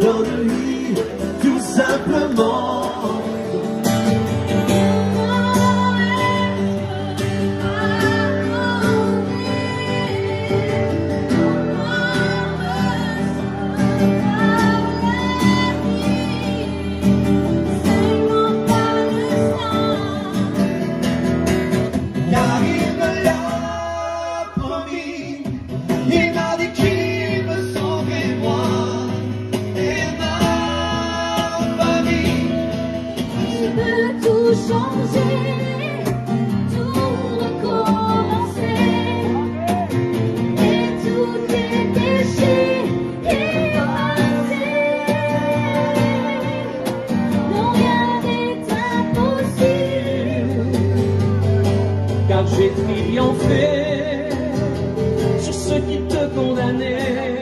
dans le lit, tout simplement. Changer, tout recommencer. Et tout est déchiré et Non, rien n'est impossible. Car j'ai triomphé sur ceux qui te condamnaient.